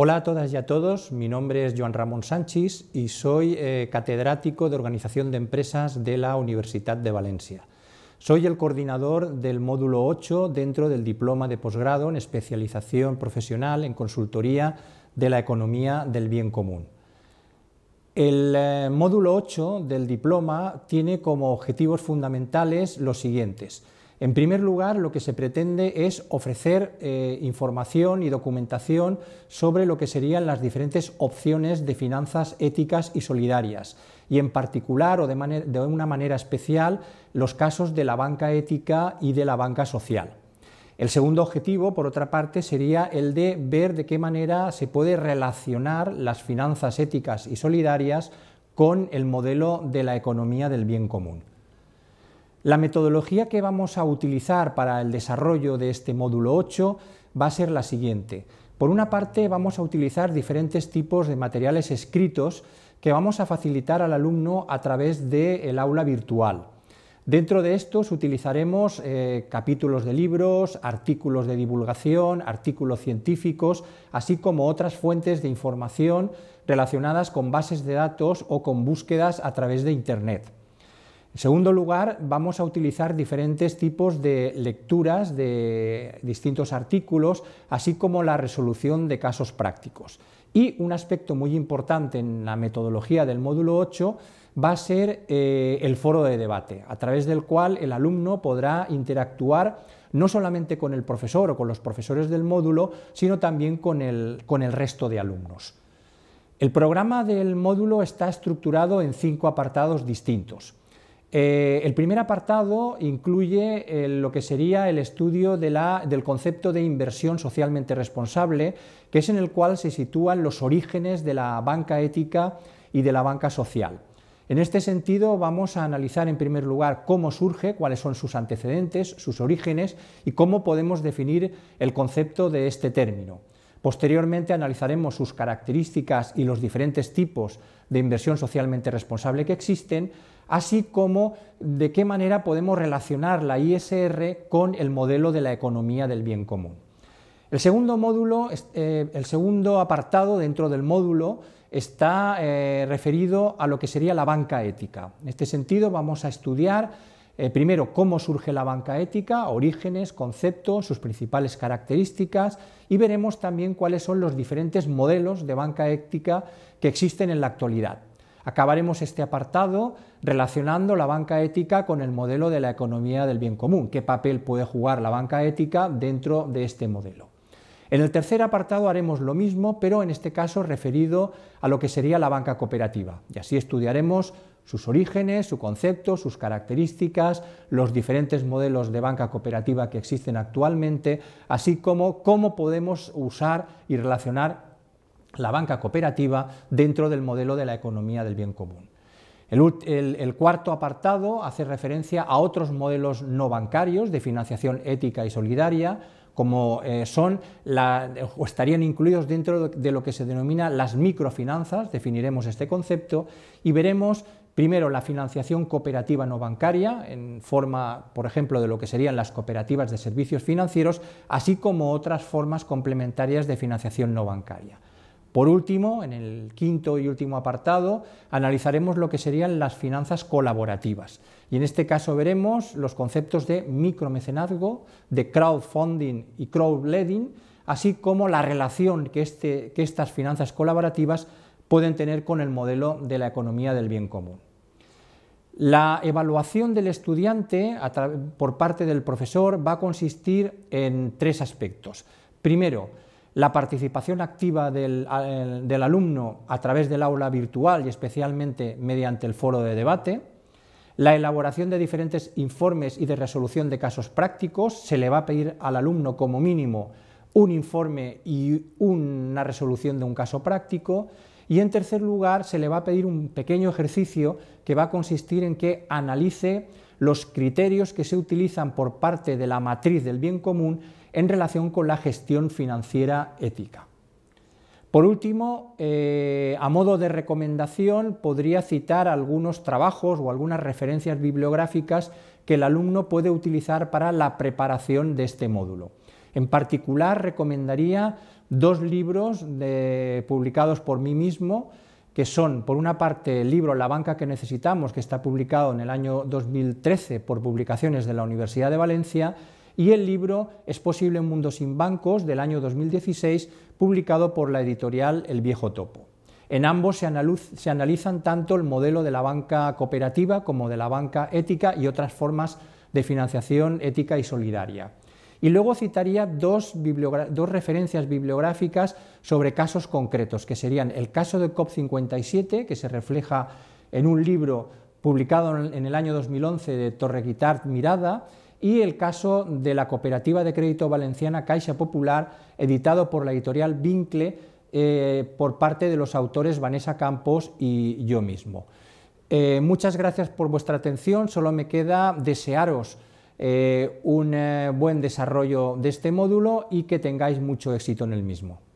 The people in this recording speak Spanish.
Hola a todas y a todos, mi nombre es Joan Ramón Sánchez y soy eh, catedrático de Organización de Empresas de la Universidad de Valencia. Soy el coordinador del módulo 8 dentro del diploma de posgrado en especialización profesional en consultoría de la economía del bien común. El eh, módulo 8 del diploma tiene como objetivos fundamentales los siguientes. En primer lugar, lo que se pretende es ofrecer eh, información y documentación sobre lo que serían las diferentes opciones de finanzas éticas y solidarias, y en particular o de, de una manera especial los casos de la banca ética y de la banca social. El segundo objetivo, por otra parte, sería el de ver de qué manera se puede relacionar las finanzas éticas y solidarias con el modelo de la economía del bien común. La metodología que vamos a utilizar para el desarrollo de este módulo 8 va a ser la siguiente. Por una parte vamos a utilizar diferentes tipos de materiales escritos que vamos a facilitar al alumno a través del aula virtual. Dentro de estos utilizaremos eh, capítulos de libros, artículos de divulgación, artículos científicos, así como otras fuentes de información relacionadas con bases de datos o con búsquedas a través de Internet. En segundo lugar, vamos a utilizar diferentes tipos de lecturas de distintos artículos, así como la resolución de casos prácticos. Y un aspecto muy importante en la metodología del módulo 8 va a ser eh, el foro de debate, a través del cual el alumno podrá interactuar no solamente con el profesor o con los profesores del módulo, sino también con el, con el resto de alumnos. El programa del módulo está estructurado en cinco apartados distintos. Eh, el primer apartado incluye eh, lo que sería el estudio del concepto de inversión socialmente responsable, que es en el cual se sitúan los orígenes de la banca ética y de la banca social. En este sentido, vamos a analizar en primer lugar cómo surge, cuáles son sus antecedentes, sus orígenes y cómo podemos definir el concepto de este término. Posteriormente analizaremos sus características y los diferentes tipos de inversión socialmente responsable que existen, así como de qué manera podemos relacionar la ISR con el modelo de la economía del bien común. El segundo módulo, eh, el segundo apartado dentro del módulo está eh, referido a lo que sería la banca ética. En este sentido vamos a estudiar eh, primero cómo surge la banca ética, orígenes, conceptos, sus principales características y veremos también cuáles son los diferentes modelos de banca ética que existen en la actualidad. Acabaremos este apartado relacionando la banca ética con el modelo de la economía del bien común, qué papel puede jugar la banca ética dentro de este modelo. En el tercer apartado haremos lo mismo, pero en este caso referido a lo que sería la banca cooperativa, y así estudiaremos sus orígenes, su concepto, sus características, los diferentes modelos de banca cooperativa que existen actualmente, así como cómo podemos usar y relacionar la banca cooperativa dentro del modelo de la economía del bien común. El, cuarto apartado hace referencia a otros modelos no bancarios de financiación ética y solidaria, como eh, son o estarían incluidos dentro de lo que se denomina las microfinanzas, definiremos este concepto y veremos primero la financiación cooperativa no bancaria en forma, por ejemplo, de lo que serían las cooperativas de servicios financieros, así como otras formas complementarias de financiación no bancaria. Por último, en el quinto y último apartado, analizaremos lo que serían las finanzas colaborativas. Y en este caso veremos los conceptos de micromecenazgo, de crowdfunding y crowdleading, así como la relación que, este, que estas finanzas colaborativas pueden tener con el modelo de la economía del bien común. La evaluación del estudiante por parte del profesor va a consistir en tres aspectos. Primero, la participación activa del, alumno a través del aula virtual y especialmente mediante el foro de debate, la elaboración de diferentes informes y de resolución de casos prácticos, se le va a pedir al alumno como mínimo un informe y una resolución de un caso práctico, y en tercer lugar se le va a pedir un pequeño ejercicio que va a consistir en que analice los criterios que se utilizan por parte de la matriz del bien común en relación con la gestión financiera ética. Por último, eh, a modo de recomendación, podría citar algunos trabajos o algunas referencias bibliográficas que el alumno puede utilizar para la preparación de este módulo. En particular, recomendaría dos libros publicados por mí mismo, que son, por una parte, el libro La banca que necesitamos, que está publicado en el año 2013 por publicaciones de la Universidad de Valencia, y el libro Es posible un mundo sin bancos, del año 2016, publicado por la editorial El Viejo Topo. En ambos se, analizan tanto el modelo de la banca cooperativa como de la banca ética y otras formas de financiación ética y solidaria. Y luego citaría dos, referencias bibliográficas sobre casos concretos, que serían el caso de COP57, que se refleja en un libro publicado en el año 2011 de Torreguitart Mirada, y el caso de la cooperativa de crédito valenciana Caixa Popular, editado por la editorial Vincle eh, por parte de los autores Vanessa Campos y yo mismo. Eh, muchas gracias por vuestra atención, solo me queda desearos eh, un buen desarrollo de este módulo y que tengáis mucho éxito en el mismo.